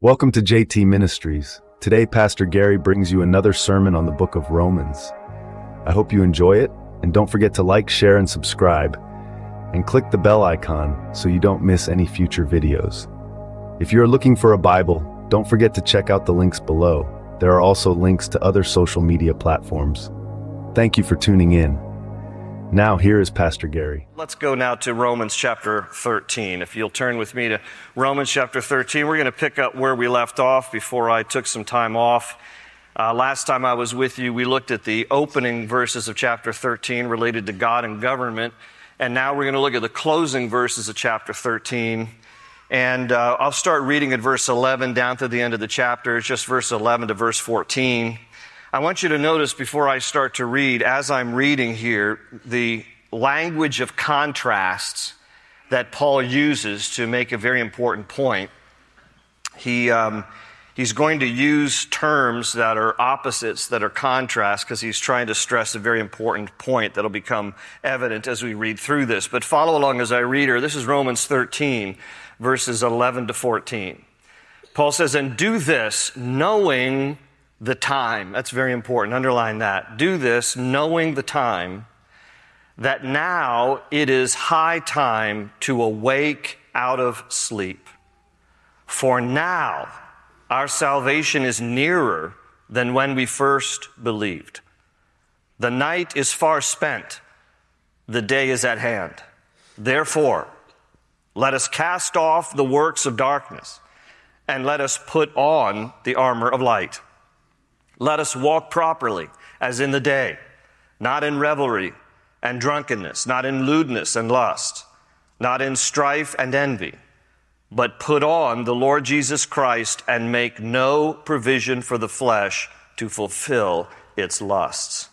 Welcome to JT Ministries. Today, Pastor Gary brings you another sermon on the book of Romans. I hope you enjoy it, and don't forget to like, share, and subscribe, and click the bell icon so you don't miss any future videos. If you're looking for a Bible, don't forget to check out the links below. There are also links to other social media platforms. Thank you for tuning in. Now, here is Pastor Gary. Let's go now to Romans chapter 13. If you'll turn with me to Romans chapter 13, we're going to pick up where we left off before I took some time off. Uh, last time I was with you, we looked at the opening verses of chapter 13 related to God and government. And now we're going to look at the closing verses of chapter 13. And uh, I'll start reading at verse 11 down to the end of the chapter. It's just verse 11 to verse 14. I want you to notice before I start to read, as I'm reading here, the language of contrasts that Paul uses to make a very important point. He, um, he's going to use terms that are opposites, that are contrasts, because he's trying to stress a very important point that'll become evident as we read through this. But follow along as I read her. This is Romans 13, verses 11 to 14. Paul says, And do this knowing the time. That's very important. Underline that. Do this knowing the time that now it is high time to awake out of sleep. For now our salvation is nearer than when we first believed. The night is far spent, the day is at hand. Therefore, let us cast off the works of darkness and let us put on the armor of light. Let us walk properly as in the day, not in revelry and drunkenness, not in lewdness and lust, not in strife and envy, but put on the Lord Jesus Christ and make no provision for the flesh to fulfill its lusts.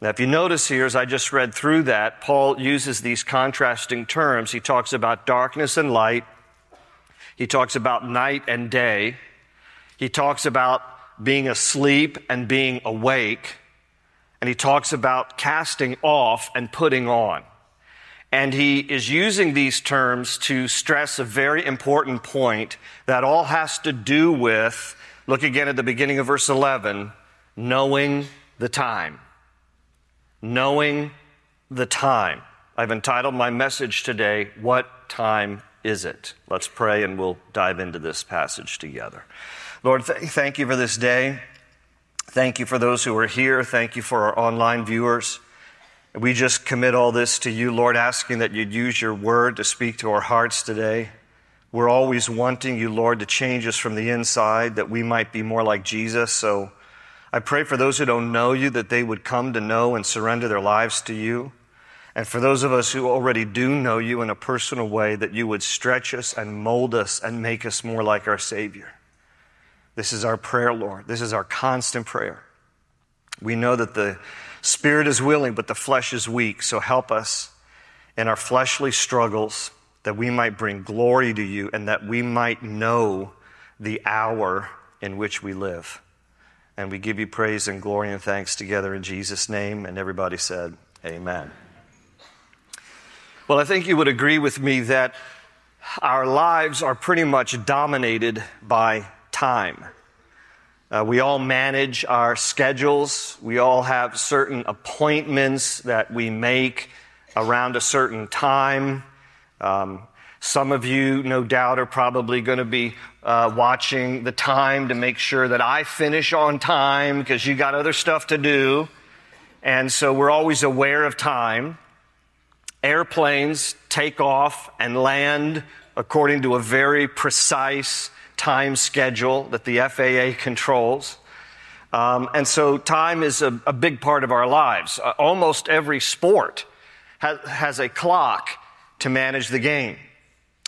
Now, if you notice here, as I just read through that, Paul uses these contrasting terms. He talks about darkness and light. He talks about night and day. He talks about being asleep and being awake. And he talks about casting off and putting on. And he is using these terms to stress a very important point that all has to do with, look again at the beginning of verse 11, knowing the time. Knowing the time. I've entitled my message today, What Time Is It? Let's pray and we'll dive into this passage together. Lord, th- thank you for this day. Thank you for those who are here. Thank you for our online viewers. We just commit all this to you, Lord, asking that you'd use your word to speak to our hearts today. We're always wanting you, Lord, to change us from the inside that we might be more like Jesus. So I pray for those who don't know you that they would come to know and surrender their lives to you. And for those of us who already do know you in a personal way, that you would stretch us and mold us and make us more like our Savior. This is our prayer, Lord. This is our constant prayer. We know that the spirit is willing, but the flesh is weak. So help us in our fleshly struggles that we might bring glory to you and that we might know the hour in which we live. And we give you praise and glory and thanks together in Jesus' name. And everybody said, Amen. Well, I think you would agree with me that our lives are pretty much dominated by time. Uh, we all manage our schedules. We all have certain appointments that we make around a certain time. Um, some of you, no doubt, are probably going to be uh, watching the time to make sure that I finish on time because you got other stuff to do. And so we're always aware of time. Airplanes take off and land according to a very precise time schedule that the FAA controls. Um, and so time is a, a big part of our lives. Uh, almost every sport has, has a clock to manage the game.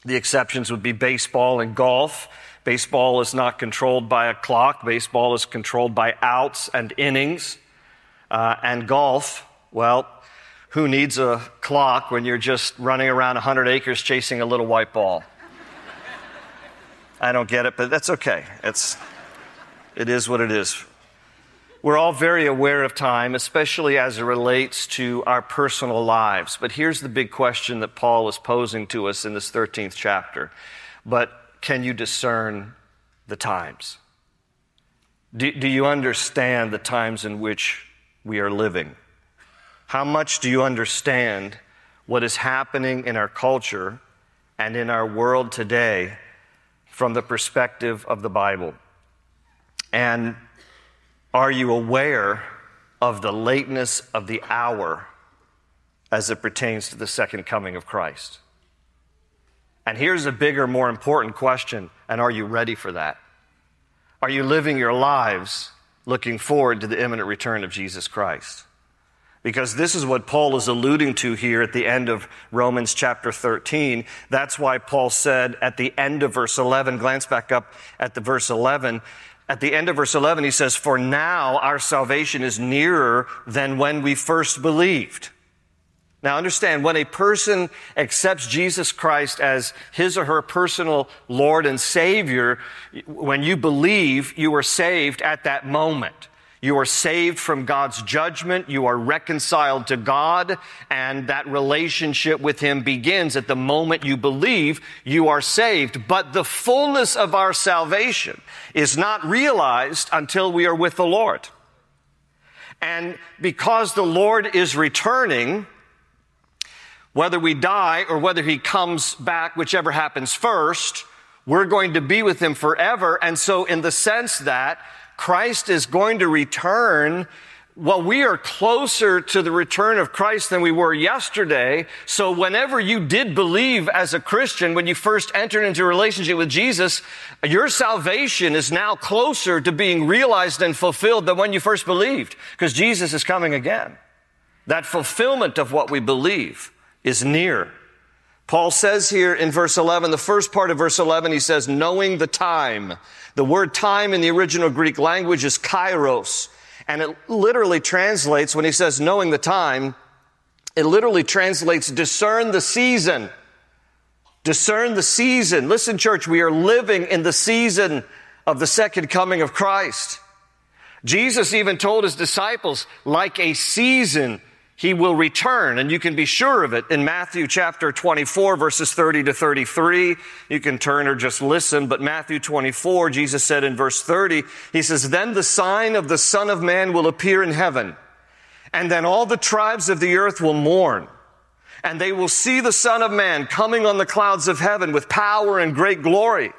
The exceptions would be baseball and golf. Baseball is not controlled by a clock. Baseball is controlled by outs and innings. Uh, and golf, well, who needs a clock when you're just running around 100 acres chasing a little white ball? I don't get it, but that's okay. It's, it is what it is. We're all very aware of time, especially as it relates to our personal lives. But here's the big question that Paul is posing to us in this 13th chapter. But can you discern the times? Do, do you understand the times in which we are living? How much do you understand what is happening in our culture and in our world today from the perspective of the Bible? And are you aware of the lateness of the hour as it pertains to the second coming of Christ? And here's a bigger, more important question. And are you ready for that? Are you living your lives looking forward to the imminent return of Jesus Christ? Because this is what Paul is alluding to here at the end of Romans chapter 13. That's why Paul said at the end of verse 11, glance back up at the verse 11. At the end of verse 11, he says, For now our salvation is nearer than when we first believed. Now understand, when a person accepts Jesus Christ as his or her personal Lord and Savior, when you believe, you are saved at that moment. You are saved from God's judgment. You are reconciled to God and that relationship with Him begins at the moment you believe you are saved. But the fullness of our salvation is not realized until we are with the Lord. And because the Lord is returning, whether we die or whether he comes back, whichever happens first, we're going to be with him forever. And so in the sense that Christ is going to return, well, we are closer to the return of Christ than we were yesterday. So whenever you did believe as a Christian, when you first entered into a relationship with Jesus, your salvation is now closer to being realized and fulfilled than when you first believed, because Jesus is coming again. That fulfillment of what we believe is near. Paul says here in verse 11, the first part of verse 11, he says, knowing the time. The word time in the original Greek language is kairos. And it literally translates, when he says knowing the time, it literally translates discern the season. Discern the season. Listen, church, we are living in the season of the second coming of Christ. Jesus even told his disciples, like a season he will return, and you can be sure of it in Matthew chapter 24, verses 30 to 33. You can turn or just listen, but Matthew 24, Jesus said in verse 30, He says, Then the sign of the Son of Man will appear in heaven, and then all the tribes of the earth will mourn, and they will see the Son of Man coming on the clouds of heaven with power and great glory.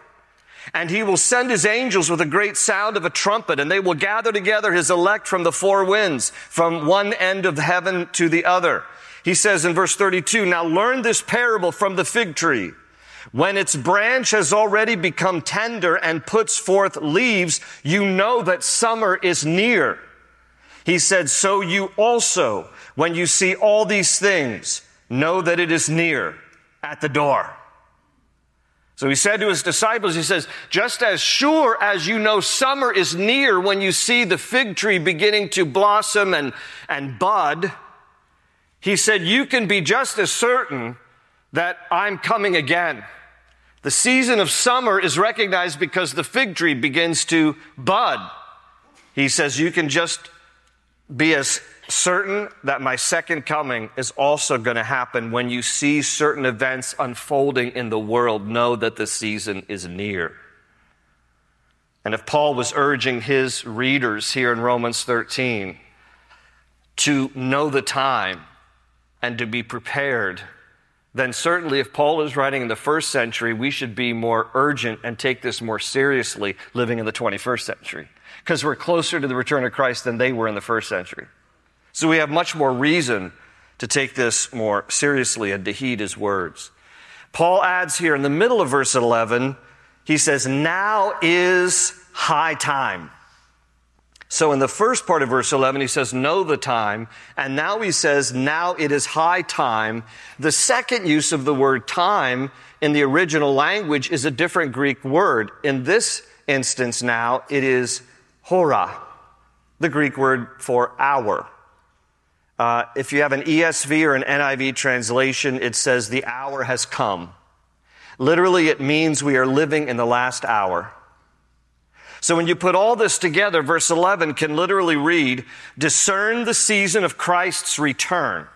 And he will send his angels with a great sound of a trumpet, and they will gather together his elect from the four winds, from one end of heaven to the other. He says in verse 32, Now learn this parable from the fig tree. When its branch has already become tender and puts forth leaves, you know that summer is near. He said, So you also, when you see all these things, know that it is near at the door. So he said to his disciples, he says, just as sure as you know summer is near when you see the fig tree beginning to blossom and, and bud, he said, you can be just as certain that I'm coming again. The season of summer is recognized because the fig tree begins to bud. He says, you can just be as certain that my second coming is also going to happen when you see certain events unfolding in the world. Know that the season is near. And if Paul was urging his readers here in Romans 13 to know the time and to be prepared, then certainly if Paul is writing in the first century, we should be more urgent and take this more seriously living in the 21st century because we're closer to the return of Christ than they were in the first century. So we have much more reason to take this more seriously and to heed his words. Paul adds here in the middle of verse 11, he says, Now is high time. So in the first part of verse 11, he says, Know the time. And now he says, Now it is high time. The second use of the word time in the original language is a different Greek word. In this instance now, it is hora, the Greek word for hour. Uh, if you have an ESV or an NIV translation, it says, The hour has come. Literally, it means we are living in the last hour. So when you put all this together, verse 11 can literally read, Discern the season of Christ's return,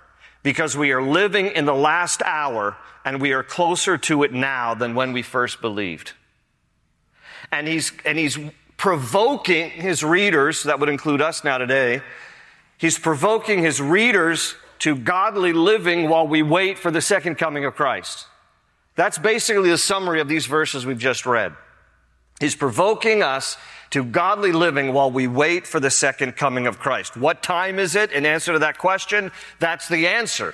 because we are living in the last hour and we are closer to it now than when we first believed. and he's, and he's provoking his readers, that would include us now today, he's provoking his readers to godly living while we wait for the second coming of Christ. That's basically the summary of these verses we've just read. He's provoking us to godly living while we wait for the second coming of Christ. What time is it? In answer to that question, that's the answer.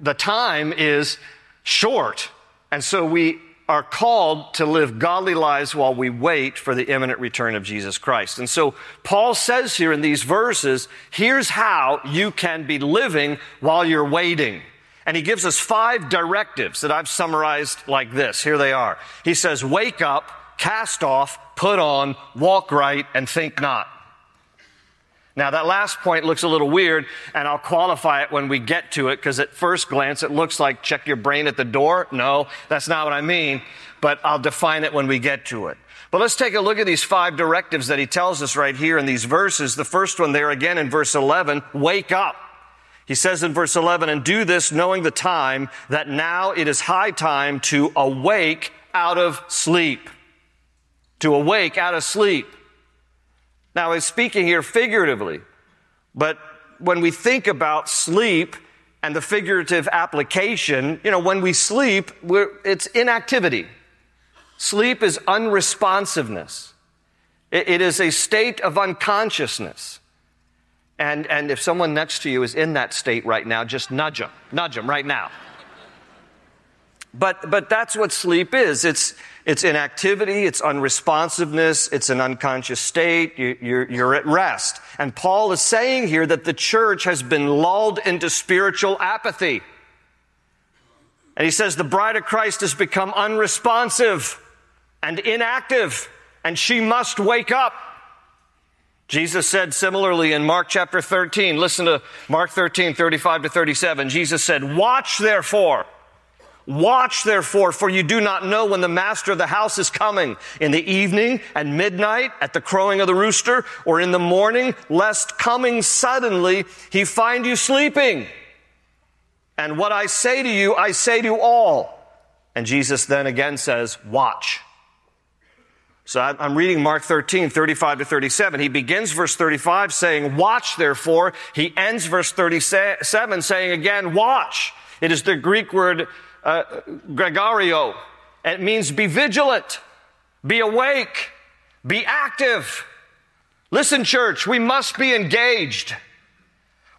The time is short. And so we are called to live godly lives while we wait for the imminent return of Jesus Christ. And so Paul says here in these verses, here's how you can be living while you're waiting. And he gives us five directives that I've summarized like this. Here they are. He says, wake up, cast off, put on, walk right, and think not. Now, that last point looks a little weird, and I'll qualify it when we get to it, because at first glance it looks like check your brain at the door. No, that's not what I mean, but I'll define it when we get to it. But let's take a look at these five directives that he tells us right here in these verses. The first one there again in verse 11, wake up. He says in verse 11, and do this knowing the time that now it is high time to awake out of sleep. To awake out of sleep. Now, he's speaking here figuratively, but when we think about sleep and the figurative application, you know, when we sleep, it's inactivity. Sleep is unresponsiveness. It, it is a state of unconsciousness. And, and if someone next to you is in that state right now, just nudge them. Nudge them right now. But, but that's what sleep is. It's, it's inactivity, it's unresponsiveness, it's an unconscious state, you, you're, you're at rest. And Paul is saying here that the church has been lulled into spiritual apathy. And he says the bride of Christ has become unresponsive and inactive, and she must wake up. Jesus said similarly in Mark chapter 13, listen to Mark 13, 35 to 37. Jesus said, Watch therefore. Watch therefore, for you do not know when the master of the house is coming in the evening, at midnight, at the crowing of the rooster, or in the morning, lest coming suddenly he find you sleeping. And what I say to you, I say to all. And Jesus then again says, Watch. So I'm reading Mark 13, 35 to 37. He begins verse 35 saying, Watch therefore. He ends verse 37 saying again, Watch. It is the Greek word uh, gregoreo. It means be vigilant, be awake, be active. Listen, church, we must be engaged.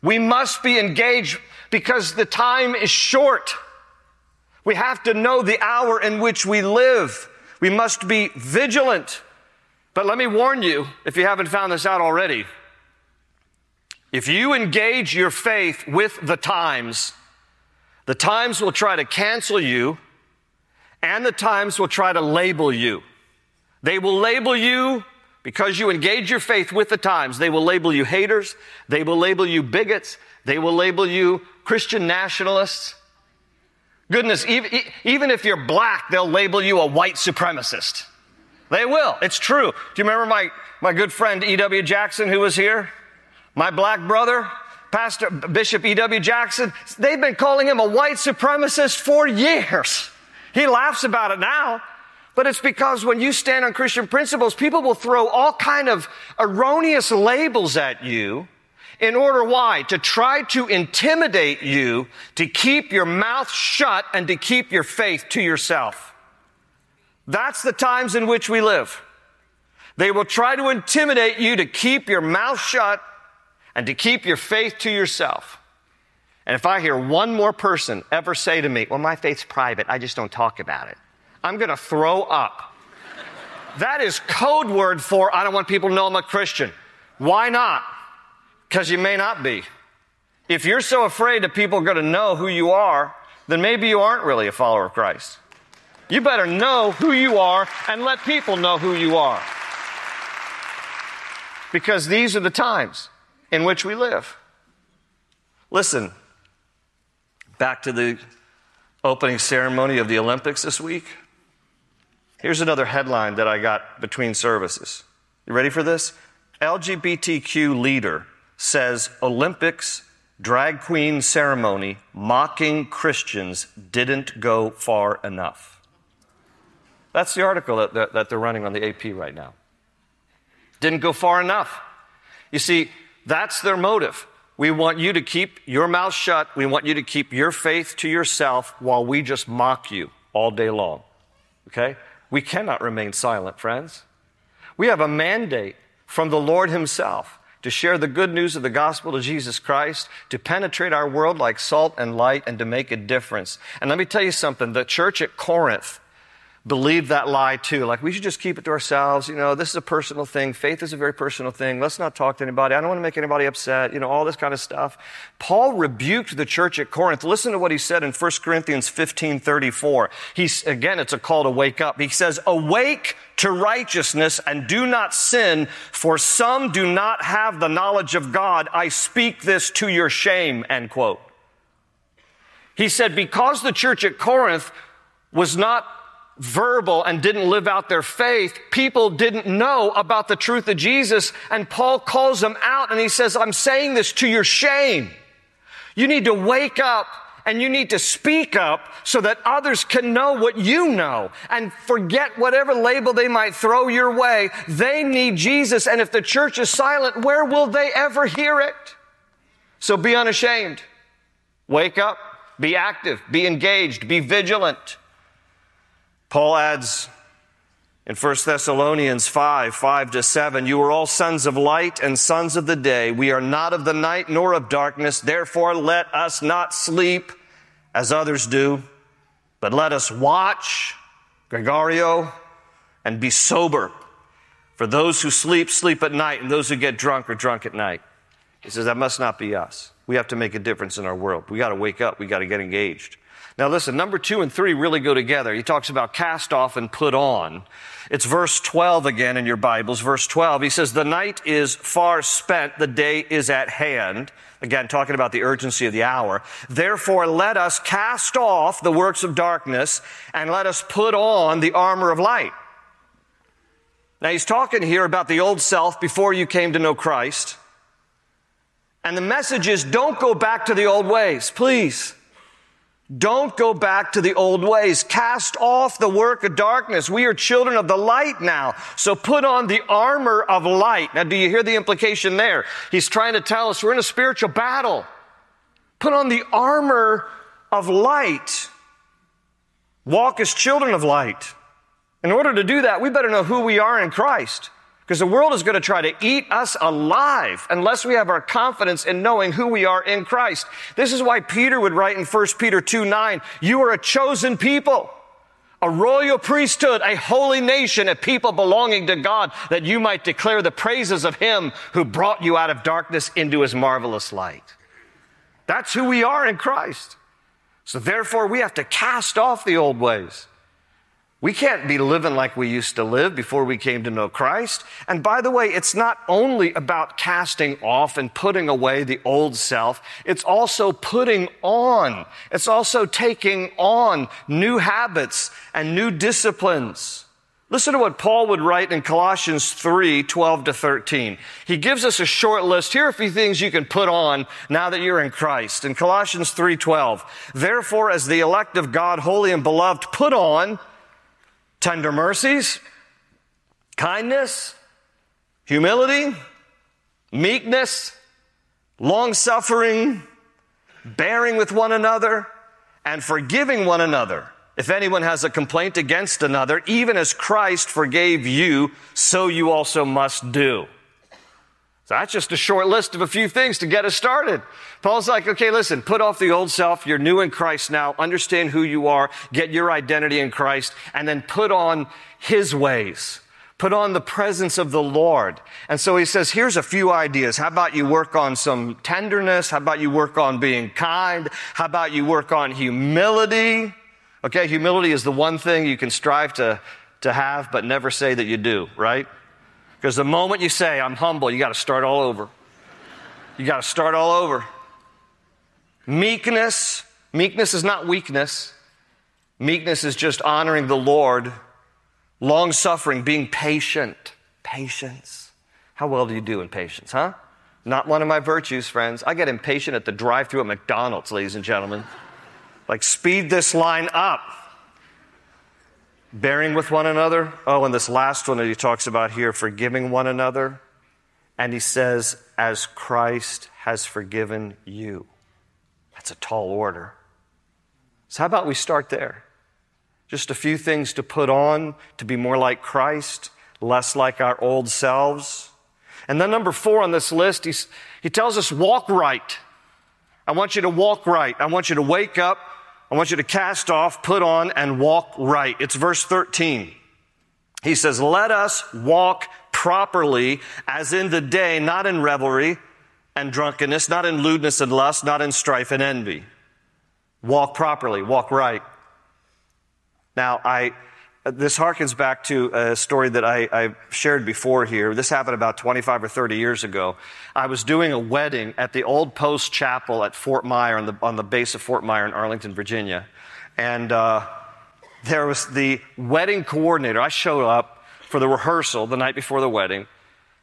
We must be engaged because the time is short. We have to know the hour in which we live. We must be vigilant. But let me warn you, if you haven't found this out already, if you engage your faith with the times, the times will try to cancel you and the times will try to label you. They will label you because you engage your faith with the times. They will label you haters. They will label you bigots. They will label you Christian nationalists. Goodness, even if you're black, they'll label you a white supremacist. They will. It's true. Do you remember my, my good friend E.W. Jackson who was here? My black brother, Pastor Bishop E.W. Jackson, they've been calling him a white supremacist for years. He laughs about it now. But it's because when you stand on Christian principles, people will throw all kind of erroneous labels at you in order why? To try to intimidate you, to keep your mouth shut and to keep your faith to yourself. That's the times in which we live. They will try to intimidate you to keep your mouth shut and to keep your faith to yourself. And if I hear one more person ever say to me, Well, my faith's private, I just don't talk about it, I'm going to throw up. that is code word for I don't want people to know I'm a Christian. Why not? Because you may not be. If you're so afraid that people are going to know who you are, then maybe you aren't really a follower of Christ. You better know who you are and let people know who you are. Because these are the times in which we live. Listen, back to the opening ceremony of the Olympics this week. Here's another headline that I got between services. You ready for this? LGBTQ leader says Olympics drag queen ceremony mocking Christians didn't go far enough. That's the article that, that, that they're running on the AP right now. Didn't go far enough. You see, that's their motive. We want you to keep your mouth shut. We want you to keep your faith to yourself while we just mock you all day long. Okay? We cannot remain silent, friends. We have a mandate from the Lord Himself to share the good news of the gospel of Jesus Christ, to penetrate our world like salt and light, and to make a difference. And let me tell you something the church at Corinth believe that lie too. Like, we should just keep it to ourselves. You know, this is a personal thing. Faith is a very personal thing. Let's not talk to anybody. I don't want to make anybody upset. You know, all this kind of stuff. Paul rebuked the church at Corinth. Listen to what he said in 1 Corinthians 15 34. He's, again, it's a call to wake up. He says, Awake to righteousness and do not sin, for some do not have the knowledge of God. I speak this to your shame, end quote. He said, because the church at Corinth was not verbal and didn't live out their faith, people didn't know about the truth of Jesus. And Paul calls them out and he says, I'm saying this to your shame. You need to wake up and you need to speak up so that others can know what you know and forget whatever label they might throw your way. They need Jesus. And if the church is silent, where will they ever hear it? So be unashamed. Wake up. Be active. Be engaged. Be vigilant. Paul adds in 1 Thessalonians 5, 5 to 7, you are all sons of light and sons of the day. We are not of the night nor of darkness. Therefore, let us not sleep as others do, but let us watch, Gregoreo, and be sober. For those who sleep, sleep at night, and those who get drunk are drunk at night. He says that must not be us. We have to make a difference in our world. We got to wake up. We got to get engaged. Now, listen, number two and three really go together. He talks about cast off and put on. It's verse 12 again in your Bibles. Verse 12, he says, The night is far spent, the day is at hand. Again, talking about the urgency of the hour. Therefore, let us cast off the works of darkness and let us put on the armor of light. Now, he's talking here about the old self before you came to know Christ. And the message is don't go back to the old ways, please. Don't go back to the old ways. Cast off the work of darkness. We are children of the light now. So put on the armor of light. Now, do you hear the implication there? He's trying to tell us we're in a spiritual battle. Put on the armor of light. Walk as children of light. In order to do that, we better know who we are in Christ. Because the world is going to try to eat us alive unless we have our confidence in knowing who we are in Christ. This is why Peter would write in 1 Peter 2 9, you are a chosen people, a royal priesthood, a holy nation, a people belonging to God, that you might declare the praises of him who brought you out of darkness into his marvelous light. That's who we are in Christ. So therefore, we have to cast off the old ways. We can't be living like we used to live before we came to know Christ. And by the way, it's not only about casting off and putting away the old self, it's also putting on. It's also taking on new habits and new disciplines. Listen to what Paul would write in Colossians 3 12 to 13. He gives us a short list. Here are a few things you can put on now that you're in Christ. In Colossians 3 12, therefore, as the elect of God, holy and beloved, put on tender mercies, kindness, humility, meekness, long suffering, bearing with one another, and forgiving one another. If anyone has a complaint against another, even as Christ forgave you, so you also must do. That's just a short list of a few things to get us started. Paul's like, okay, listen, put off the old self. You're new in Christ now. Understand who you are. Get your identity in Christ and then put on his ways. Put on the presence of the Lord. And so he says, here's a few ideas. How about you work on some tenderness? How about you work on being kind? How about you work on humility? Okay, humility is the one thing you can strive to, to have, but never say that you do, right? Because the moment you say, I'm humble, you got to start all over. You got to start all over. Meekness. Meekness is not weakness. Meekness is just honoring the Lord. Long suffering, being patient. Patience. How well do you do in patience, huh? Not one of my virtues, friends. I get impatient at the drive through at McDonald's, ladies and gentlemen. Like, speed this line up. Bearing with one another. Oh, and this last one that he talks about here, forgiving one another. And he says, as Christ has forgiven you. That's a tall order. So, how about we start there? Just a few things to put on to be more like Christ, less like our old selves. And then, number four on this list, he's, he tells us walk right. I want you to walk right. I want you to wake up. I want you to cast off, put on, and walk right. It's verse 13. He says, Let us walk properly as in the day, not in revelry and drunkenness, not in lewdness and lust, not in strife and envy. Walk properly, walk right. Now, I, this harkens back to a story that I, I, shared before here. This happened about 25 or 30 years ago. I was doing a wedding at the Old Post Chapel at Fort Myer, on the, on the base of Fort Myer in Arlington, Virginia. And uh, there was the wedding coordinator. I showed up for the rehearsal the night before the wedding,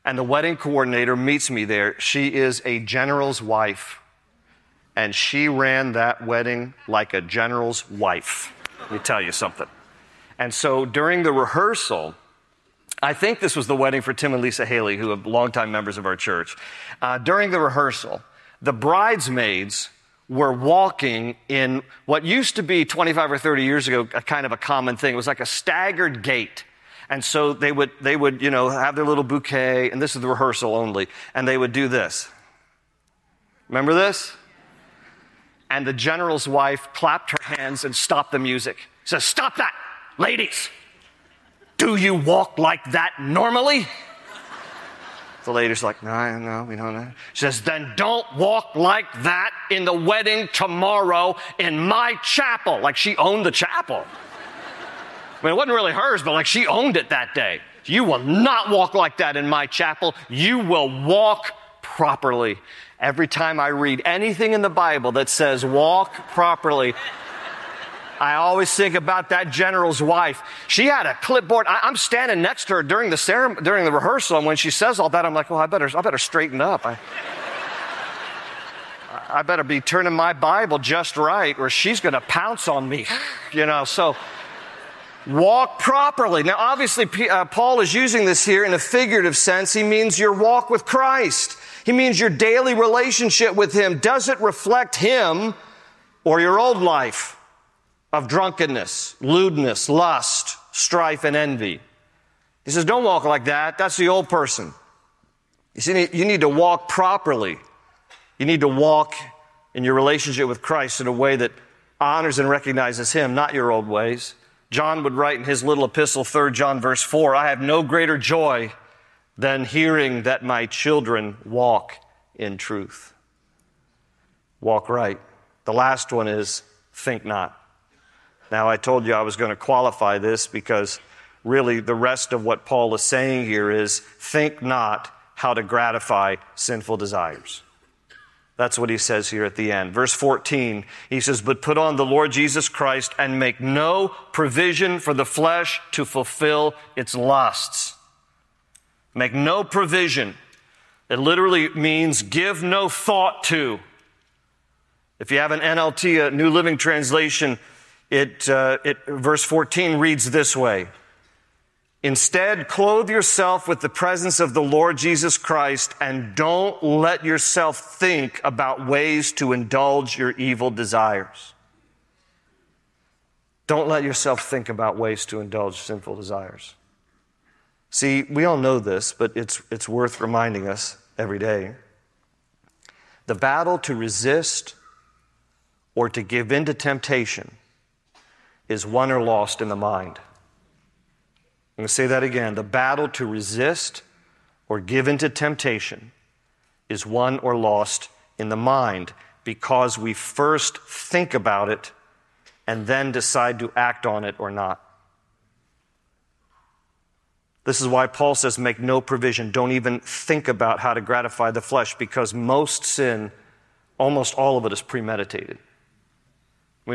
and the wedding coordinator meets me there. She is a general's wife, and she ran that wedding like a general's wife. Let me tell you something. And so during the rehearsal, I think this was the wedding for Tim and Lisa Haley, who are longtime members of our church. Uh, during the rehearsal, the bridesmaids were walking in what used to be 25 or 30 years ago a kind of a common thing. It was like a staggered gait. And so they would, they would, you know, have their little bouquet, and this is the rehearsal only, and they would do this. Remember this? And the general's wife clapped her hands and stopped the music. She says, Stop that! Ladies, do you walk like that normally? The lady's like, no, no, we don't know. She says, then don't walk like that in the wedding tomorrow in my chapel. Like she owned the chapel. I mean, it wasn't really hers, but like she owned it that day. You will not walk like that in my chapel. You will walk properly. Every time I read anything in the Bible that says walk properly, I always think about that general's wife. She had a clipboard. I, am standing next to her during the ceremony, during the rehearsal, and when she says all that, I'm like, well, I better, I better straighten up. I, I better be turning my Bible just right, or she's going to pounce on me. You know, so walk properly. Now, obviously, uh, Paul is using this here in a figurative sense. He means your walk with Christ. He means your daily relationship with Him. Does it reflect Him or your old life? Of drunkenness, lewdness, lust, strife, and envy. He says, don't walk like that. That's the old person. You see, you need to walk properly. You need to walk in your relationship with Christ in a way that honors and recognizes Him, not your old ways. John would write in his little epistle, 3 John verse 4, I have no greater joy than hearing that my children walk in truth. Walk right. The last one is think not. Now, I told you I was going to qualify this because really the rest of what Paul is saying here is think not how to gratify sinful desires. That's what he says here at the end. Verse 14, he says, But put on the Lord Jesus Christ and make no provision for the flesh to fulfill its lusts. Make no provision. It literally means give no thought to. If you have an NLT, a New Living Translation, it, uh, it, verse 14 reads this way. Instead, clothe yourself with the presence of the Lord Jesus Christ and don't let yourself think about ways to indulge your evil desires. Don't let yourself think about ways to indulge sinful desires. See, we all know this, but it's, it's worth reminding us every day. The battle to resist or to give in to temptation is won or lost in the mind. I'm going to say that again. The battle to resist or give into temptation is won or lost in the mind because we first think about it and then decide to act on it or not. This is why Paul says, make no provision. Don't even think about how to gratify the flesh because most sin, almost all of it, is premeditated.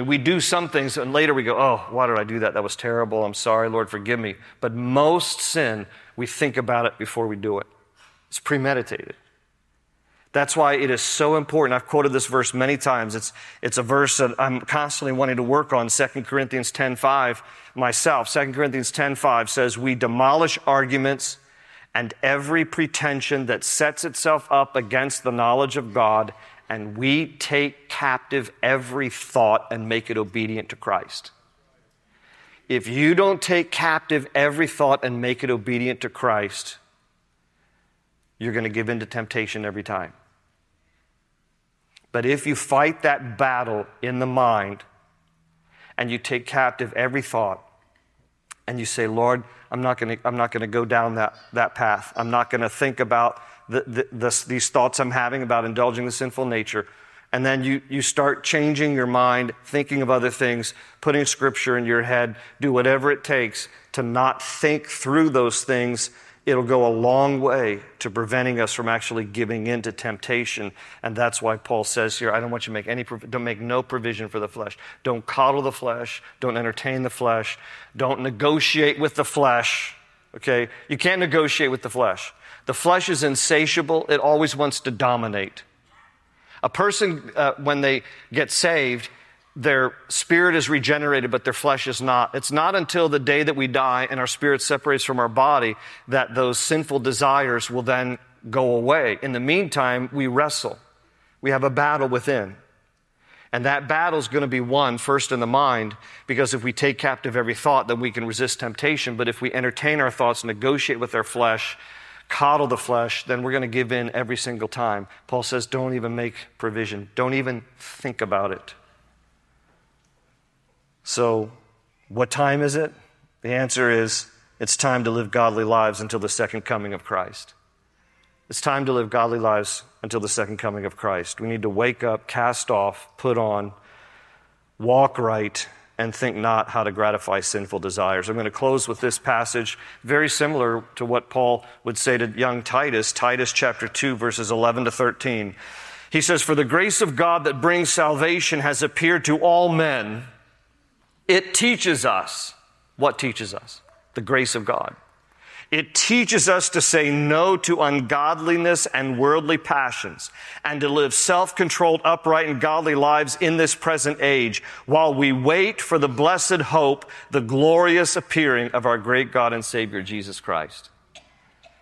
We do some things and later we go, oh, why did I do that? That was terrible. I'm sorry, Lord, forgive me. But most sin, we think about it before we do it. It's premeditated. That's why it is so important. I've quoted this verse many times. It's, it's a verse that I'm constantly wanting to work on, 2 Corinthians 10.5 myself. 2 Corinthians 10.5 says, We demolish arguments and every pretension that sets itself up against the knowledge of God, and we take captive every thought and make it obedient to Christ. If you don't take captive every thought and make it obedient to Christ, you're going to give in to temptation every time. But if you fight that battle in the mind and you take captive every thought and you say, Lord, I'm not going to, I'm not going to go down that, that path. I'm not going to think about the, the, this, these thoughts I'm having about indulging the sinful nature. And then you, you start changing your mind, thinking of other things, putting scripture in your head, do whatever it takes to not think through those things it'll go a long way to preventing us from actually giving in to temptation. And that's why Paul says here, I don't want you to make any, don't make no provision for the flesh. Don't coddle the flesh. Don't entertain the flesh. Don't negotiate with the flesh. Okay? You can't negotiate with the flesh. The flesh is insatiable. It always wants to dominate. A person, uh, when they get saved, their spirit is regenerated, but their flesh is not. It's not until the day that we die and our spirit separates from our body that those sinful desires will then go away. In the meantime, we wrestle. We have a battle within. And that battle is going to be won first in the mind, because if we take captive every thought, then we can resist temptation. But if we entertain our thoughts, negotiate with our flesh, coddle the flesh, then we're going to give in every single time. Paul says, don't even make provision, don't even think about it. So, what time is it? The answer is it's time to live godly lives until the second coming of Christ. It's time to live godly lives until the second coming of Christ. We need to wake up, cast off, put on, walk right, and think not how to gratify sinful desires. I'm going to close with this passage, very similar to what Paul would say to young Titus, Titus chapter 2, verses 11 to 13. He says, For the grace of God that brings salvation has appeared to all men it teaches us what teaches us? The grace of God. It teaches us to say no to ungodliness and worldly passions and to live self controlled, upright, and godly lives in this present age while we wait for the blessed hope, the glorious appearing of our great God and Savior, Jesus Christ.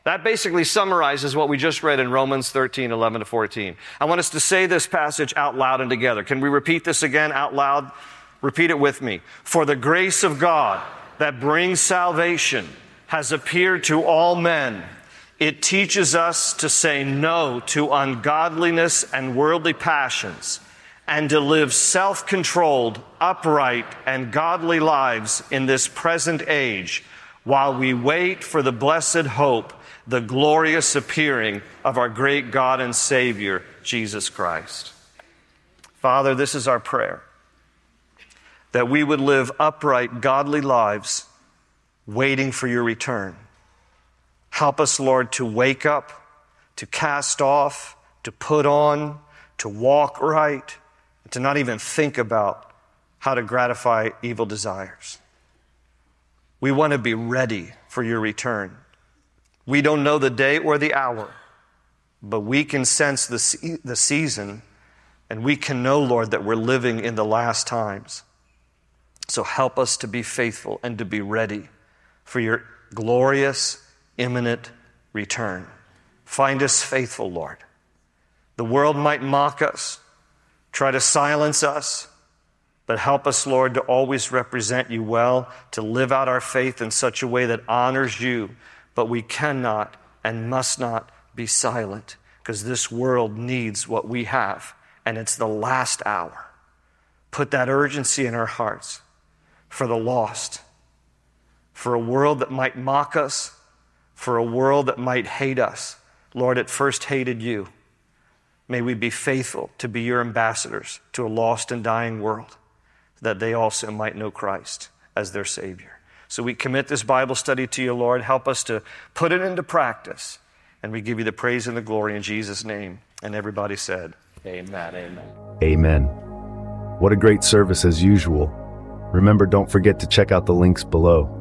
That basically summarizes what we just read in Romans 13, 11 to 14. I want us to say this passage out loud and together. Can we repeat this again out loud? Repeat it with me. For the grace of God that brings salvation has appeared to all men. It teaches us to say no to ungodliness and worldly passions and to live self controlled, upright, and godly lives in this present age while we wait for the blessed hope, the glorious appearing of our great God and Savior, Jesus Christ. Father, this is our prayer that we would live upright, godly lives waiting for your return. Help us, Lord, to wake up, to cast off, to put on, to walk right, to not even think about how to gratify evil desires. We want to be ready for your return. We don't know the day or the hour, but we can sense the, se- the season, and we can know, Lord, that we're living in the last times. So help us to be faithful and to be ready for your glorious, imminent return. Find us faithful, Lord. The world might mock us, try to silence us, but help us, Lord, to always represent you well, to live out our faith in such a way that honors you. But we cannot and must not be silent because this world needs what we have, and it's the last hour. Put that urgency in our hearts for the lost, for a world that might mock us, for a world that might hate us. Lord, it first hated you. May we be faithful to be your ambassadors to a lost and dying world, that they also might know Christ as their Savior. So we commit this Bible study to you, Lord. Help us to put it into practice. And we give you the praise and the glory in Jesus' name. And everybody said, Amen. Amen. Amen. What a great service as usual. Remember, don't forget to check out the links below.